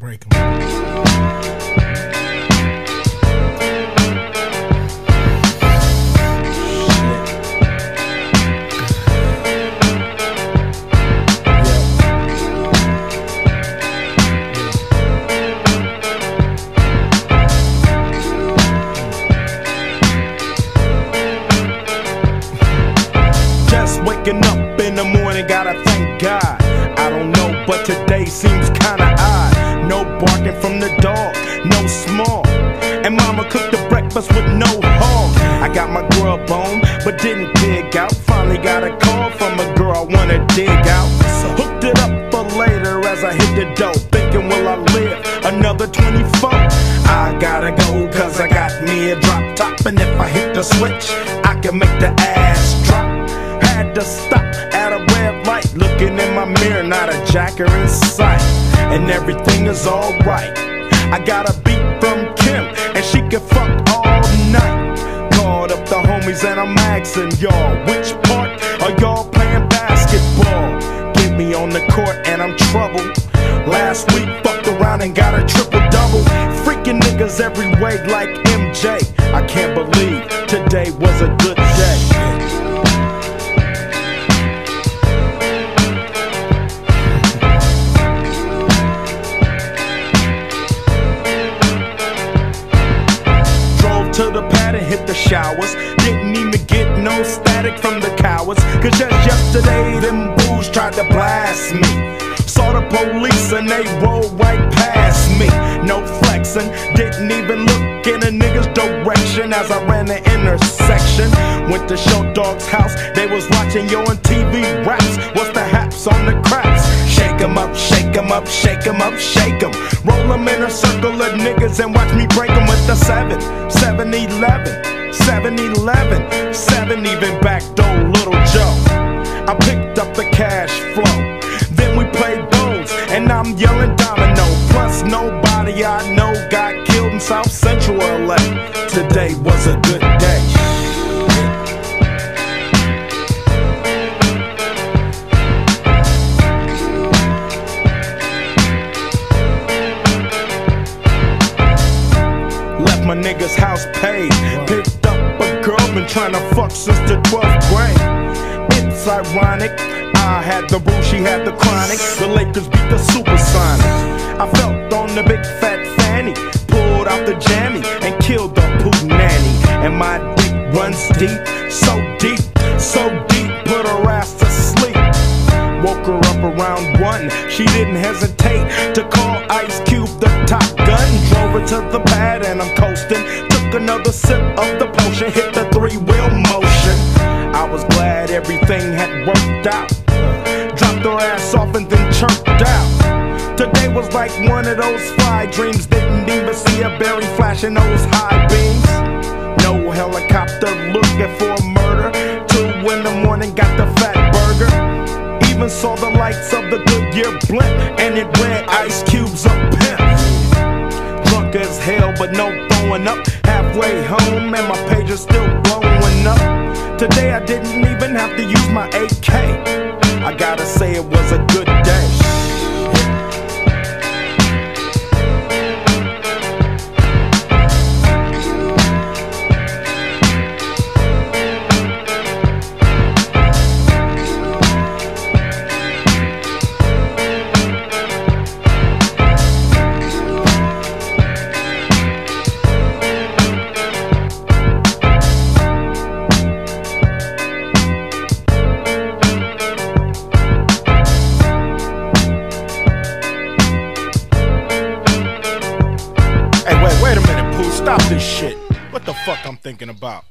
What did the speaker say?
Break them. Just waking up in the morning, gotta thank God. I don't know, but today seems kinda odd. No barking from the dog, no small. And mama cooked the breakfast with no hog. I got my grub on, but didn't dig out. Finally got a call from a girl I wanna dig out. So hooked it up for later as I hit the dough. Thinking, will I live another 24? I gotta go, cause I got me a drop top. And if I hit the switch, I can make the ass drop. Had to stop at a red light, looking in my mirror, not a jacker in sight. And everything is alright. I got a beat from Kim, and she can fuck all night. Called up the homies, and I'm asking y'all, which part are y'all playing basketball? Get me on the court, and I'm troubled. Last week, fucked around and got a triple double. Freaking niggas every way like MJ. I can't believe showers. Didn't even get no static from the cowards. Cause just yesterday, them bulls tried to blast me. Saw the police and they rolled right past me. No flexing, didn't even look in a nigga's direction as I ran the intersection. Went to Short Dog's house, they was watching yo on TV raps. What's the haps on the craps? Shake 'em up, shake 'em up, shake 'em up, shake 'em. Roll 'em in a circle of niggas and watch me break 'em with the 7, 7 11, 7 11, 7 even back door Little Joe. I picked up the cash flow. Then we played bones, and I'm yelling domino. Plus, nobody I know got killed in South Central LA. Today was a good day. Left my nigga's house paid. Picked been trying to fuck since the 12th grade. It's ironic. I had the boo, she had the chronic. The Lakers beat the Supersonics. I felt on the big fat fanny. Pulled out the jammy and killed the poop nanny. And my dick runs deep, so deep, so deep. Put her ass to sleep. Woke her up around one. She didn't hesitate to call Ice Cube the top gun. Drove her to the pad and I'm coasting. Another sip of the potion, hit the three wheel motion. I was glad everything had worked out. Dropped her ass off and then chirped out. Today was like one of those fly dreams. Didn't even see a berry flashing those high beams. No helicopter looking for murder. Two in the morning, got the fat burger. Even saw the lights of the Goodyear blimp, and it read Ice Cube's a pimp. Drunk as hell, but no throwing up. Halfway home, and my page is still blowing up. Today I didn't even have to use my AK. I gotta say it was a good day. Stop this shit. What the fuck I'm thinking about?